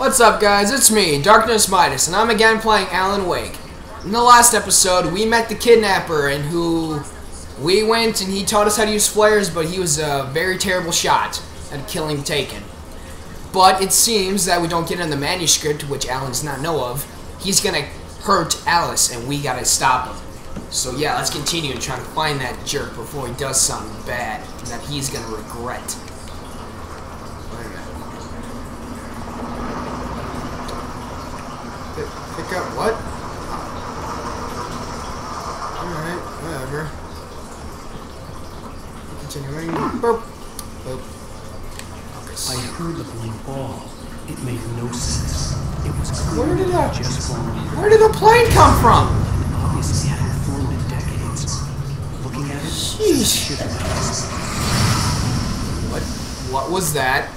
What's up, guys? It's me, Darkness Midas, and I'm again playing Alan Wake. In the last episode, we met the kidnapper, and who we went and he taught us how to use flares, but he was a very terrible shot at killing Taken. But it seems that we don't get in the manuscript, which Alan does not know of. He's gonna hurt Alice, and we gotta stop him. So yeah, let's continue and try to find that jerk before he does something bad that he's gonna regret. Wait. Pick, pick up what? Alright, whatever. Continuing. Boop. Boop. I heard the plane fall. It made no sense. It was Where did that- just fallen. Where did the plane come from? obviously hadn't formed in decades. Looking at it, Sheesh. What? What was that?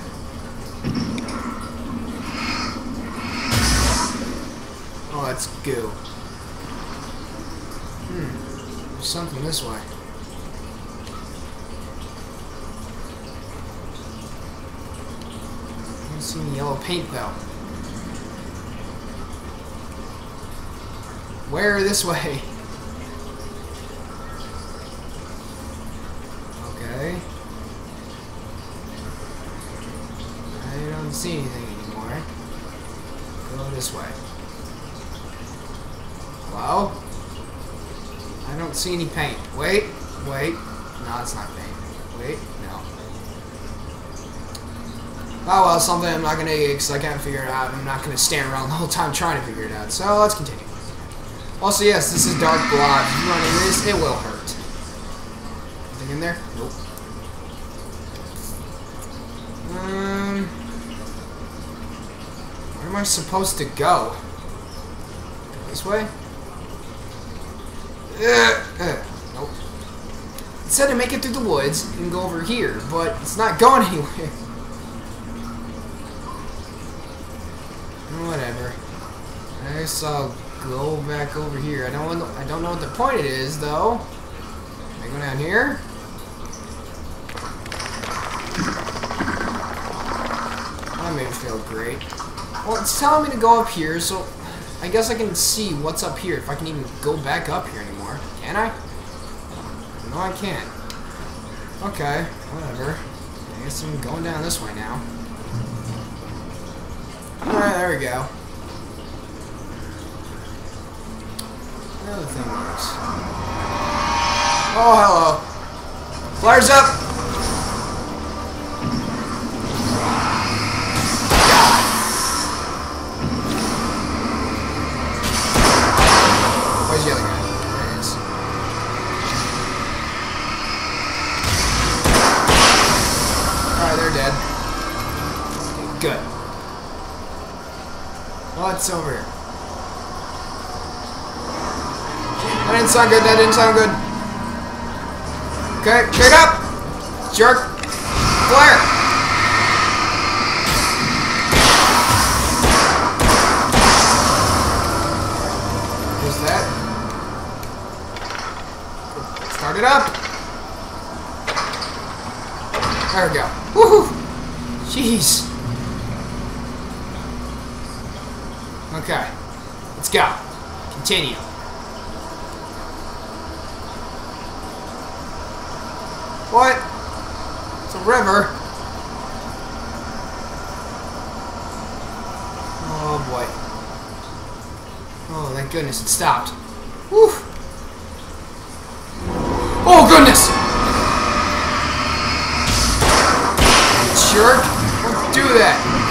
Oh, that's goo. Hmm. There's something this way. I don't see any yellow paint though. Where this way? Okay. I don't see anything anymore. Go this way. Hello? I don't see any paint. Wait, wait. No, it's not paint. Wait, no. Oh well, something I'm not gonna get because I can't figure it out. I'm not gonna stand around the whole time trying to figure it out. So let's continue. Also, yes, this is Dark Blood. If you run into this, it will hurt. Anything in there? Nope. Um, where am I supposed to go? This way? Nope. It said to make it through the woods and go over here, but it's not going anywhere. Whatever. I guess I'll go back over here. I don't know, I don't know what the point it is though. I go down here? That made me feel great. Well, it's telling me to go up here, so I guess I can see what's up here, if I can even go back up here anymore. Can I? No, I can't. Okay, whatever. I guess I'm going down this way now. Alright, there we go. Another thing works. Oh, hello. Flares up! Good. What's over here? That didn't sound good, that didn't sound good. Okay, pick up! Jerk! Flare! Start it up! There we go. Woohoo! Jeez. Okay. Let's go. Continue. What? It's a river. Oh boy. Oh, thank goodness it stopped. Whew. Oh goodness! Jerk! Don't do that!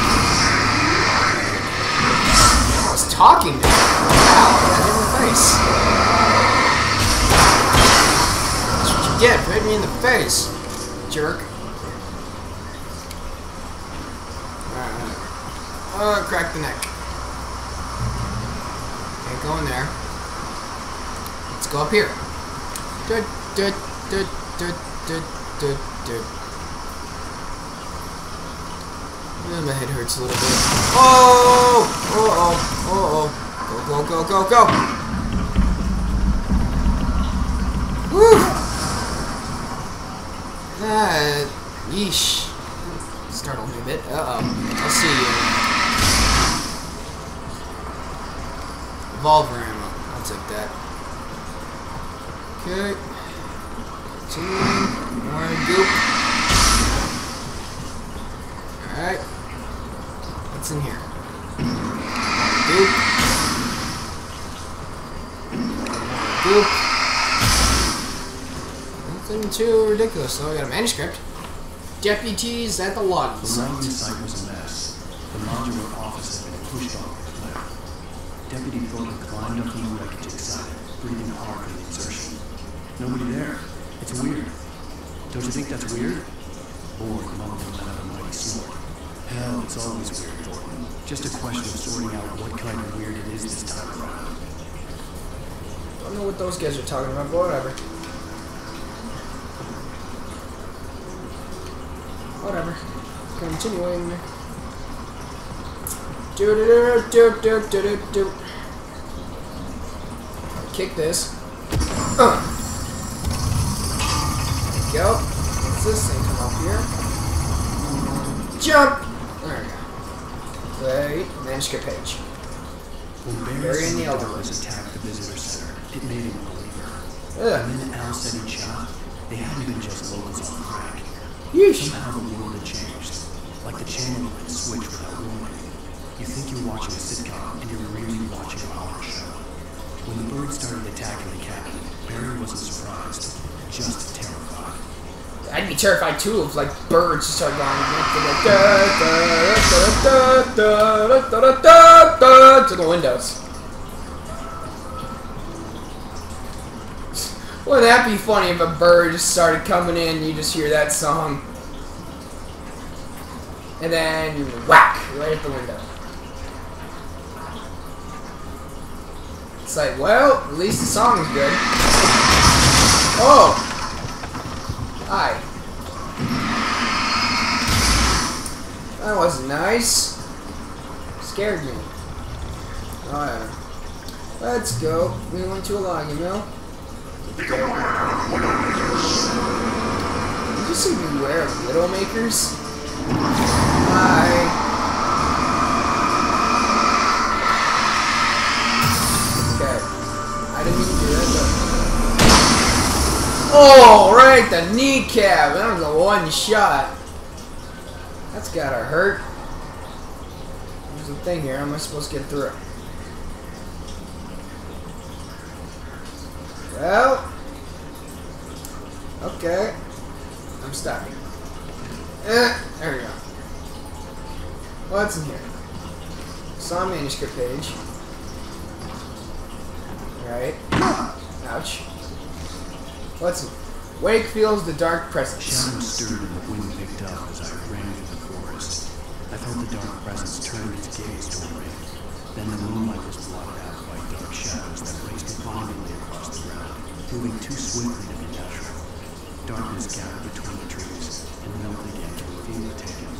Talking to him. Wow, right in the face. That's what you get hitting me in the face, jerk. Alright. Oh, crack the neck. Okay, go in there. Let's go up here. Dud, dud, dud, dud, dud, dud, dud. Oh, my head hurts a little bit. Oh! Oh! Oh! Uh-oh. Go, go, go, go, go! Woo! Ah! Yeesh. Startled me a bit. Uh-oh. I'll see you. Revolver ammo. I'll take that. Okay. Two. More goop. Ridiculous, though. I got a manuscript. Deputies at the The lobbies. landing site was a mess. The modular office had been pushed off the cliff. Deputy Thornton climbed up from the wreckage excited, breathing hard from the exertion. Nobody there. It's weird. Don't you think that's weird? Borg mumbled out a mighty snort. Hell, it's always weird, Thornton. Just a question of sorting out what kind of weird it is this time around. Don't know what those guys are talking about, but whatever. Whatever. Continuing. Do do do do do do do do. Kick this. Uh. There we go. What's this thing come up here? Jump! There we go. Wait, manuscript page. When Barry in the and elder ones. attacked the visitor center, it made him a believer. Ugh. And then Al said he'd shot. They hadn't been just locals on crack. Yeesh. Somehow the world had changed. Like the channel had switched without warning. You think you're watching a sitcom, and you're really watching a horror show. When the birds started attacking the cabin, Barry wasn't surprised, just terrified. I'd be terrified too if like birds just started going to the windows. Wouldn't that be funny if a bird just started coming in and you just hear that song? And then whack right at the window. It's like, well, at least the song is good. Oh! Hi. That was nice. Scared me. Oh, Alright. Let's go. We went to a logging mill. Did you say beware of Widowmakers? Hi. Okay. I didn't mean to do that, but... Oh, right, the kneecap. That was a one shot. That's gotta hurt. There's a thing here. How am I supposed to get through it? Well. Okay. I'm stuck. Eh, there we go. What's in here? Saw manuscript page. Right. Ouch. What's in feels The Dark Presence. Shadows stirred and the wind picked up as I ran through the forest. I felt the dark presence turn its gaze toward me. Then the moonlight was blotted out by dark shadows that raced ground, moving too swiftly to be natural. Darkness gathered between the trees, and milk began to reveal the taken.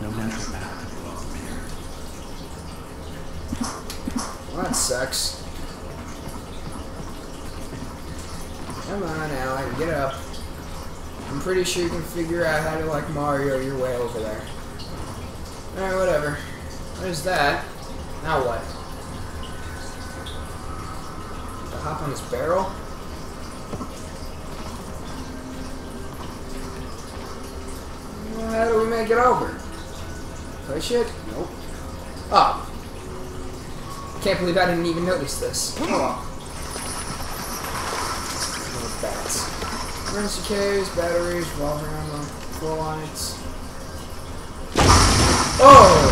No natural path to up from here. Well, that sucks. Come on, Alan, get up. I'm pretty sure you can figure out how to, like, Mario your way over there. Alright, whatever. There's that. Now what? Hop on this barrel? Well, How do we make it over? Push it? Nope. Oh. Can't believe I didn't even notice this. Oh well. Little bats. Emergency caves, batteries, revolver ammo, floor lights. Oh!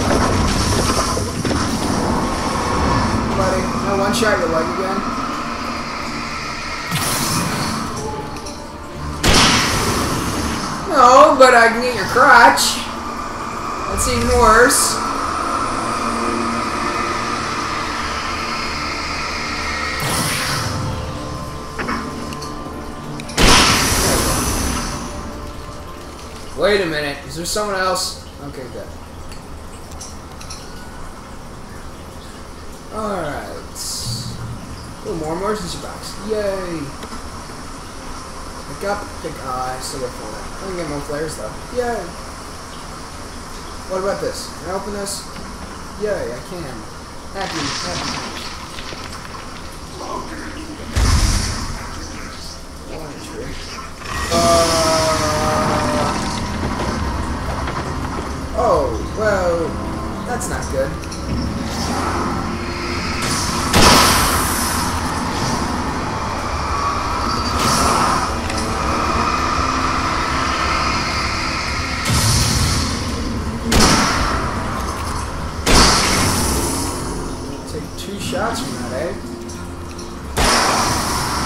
Buddy, no one shot your leg again. But I can get your crotch. That's even worse. Wait a minute. Is there someone else? Okay, good. Alright. Oh, more emergency box. Yay up. pick Ah, uh, I still get. I can get more flares though. Yay! What about this? Can I open this? Yay, I can. Happy, happy. Uh, oh, well, that's not good.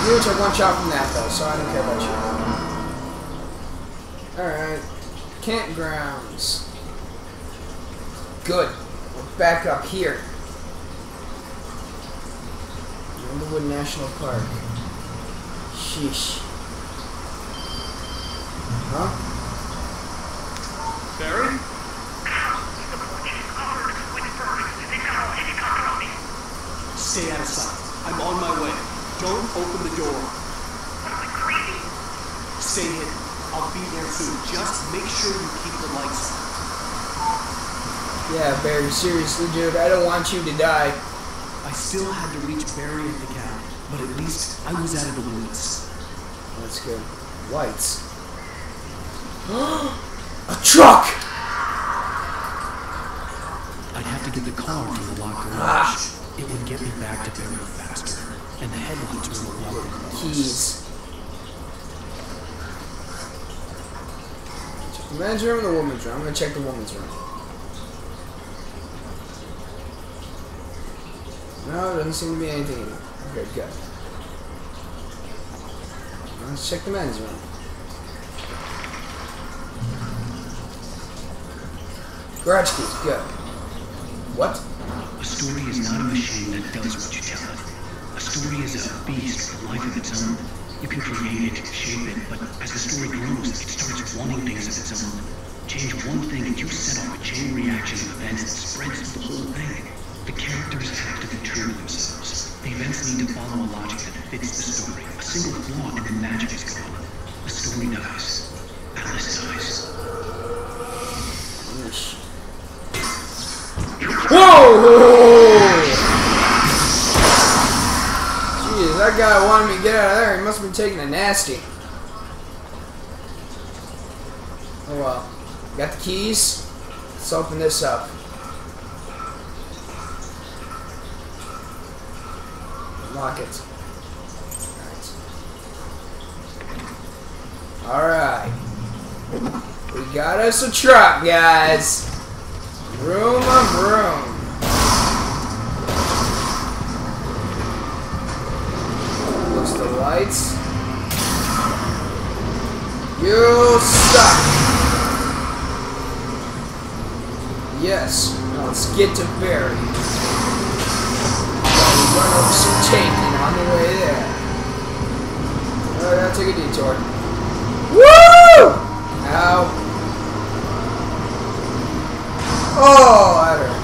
You took one shot from that, though, so I don't care about you. Alright. Campgrounds. Good. We're back up here. Elderwood National Park. Sheesh. Huh? Barry? Stay out of sight. I'm on my way. Don't open the door. Stay hidden. I'll be there soon. Just make sure you keep the lights on. Yeah, Barry, seriously, dude, I don't want you to die. I still had to reach Barry at the cabin, but at least I was out of the woods. That's good. Lights. A truck! I'd have to get the car from the locked garage. Ah. It would get me back to Barry faster, and the headlights were the. Keys. Check the men's room and the woman's room. I'm gonna check the woman's room. No, doesn't seem to be anything in there. Okay, good. Let's check the men's room. Garage keys, good. What? A story is not a machine that does what you tell it. Story is a beast with a life of its own. You can create it, shape it, but as the story grows, it starts wanting things of its own. Change one thing and you set off a chain reaction of events that spreads through the whole thing. The characters have to be true to themselves. The events need to follow a logic that fits the story. A single flaw and the magic is gone. The story dies. Alice dies. Whoa! That guy wanted me to get out of there. He must have been taking a nasty. Oh well. Got the keys. Let's open this up. Lock it. Alright. We got us a truck, guys. Room of room. Lights. You suck. Yes. Now let's get to Barry. We run over some Taken on the way there. Oh, I gotta take a detour. Woo! Ow. Oh, that hurt.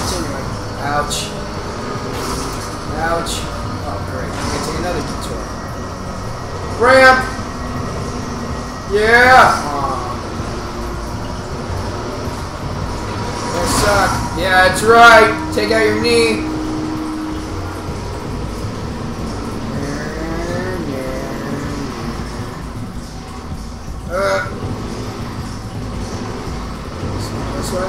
Continuing. Ouch. Ouch. Oh, great. I'm gonna take another detour. Ramp! Yeah! That suck. Yeah, that's right. Take out your knee. Uh. This way?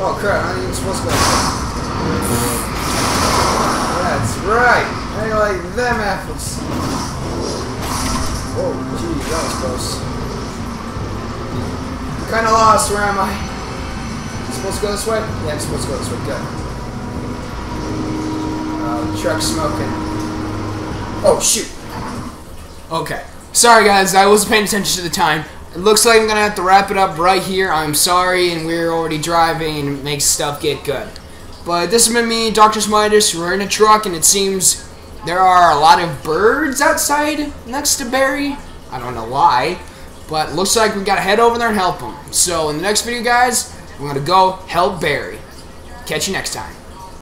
Oh crap, I'm not even supposed to go. Right! I like them apples. Oh, geez, that was close. I'm kinda lost, where am I? I'm supposed to go this way? Yeah, I'm supposed to go this way, good. Uh, truck smoking. Oh, shoot! Okay. Sorry guys, I wasn't paying attention to the time. It looks like I'm gonna have to wrap it up right here. I'm sorry, and we're already driving, and it makes stuff get good. But this has been me, Dr. Smitus. We're in a truck, and it seems there are a lot of birds outside next to Barry. I don't know why, but looks like we gotta head over there and help him. So in the next video, guys, we're gonna go help Barry. Catch you next time.